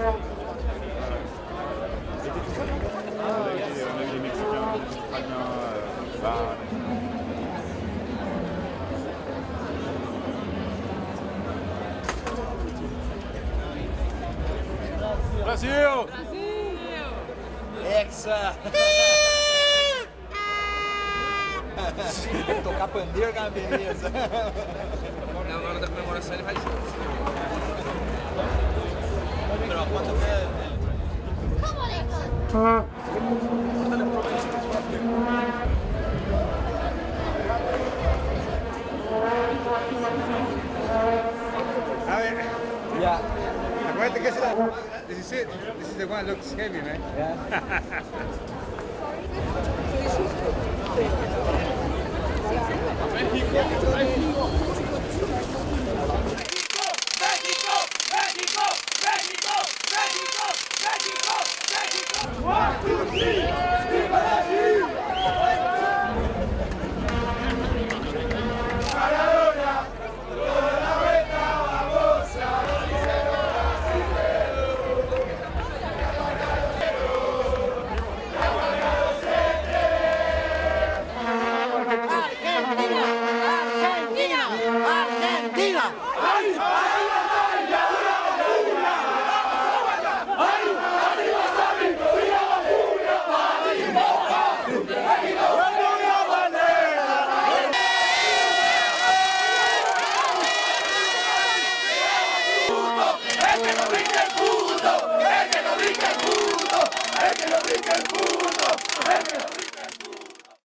bah, Brasil! Hexa! Tocar pandeiro, cara, beleza. Na hora da comemoração ele vai A Yeah. acuérdate que esa es la... This is it. This is the one that looks heavy, man. Yeah. El que no brinca el puto, el que no brinca el puto, el que no brinca el.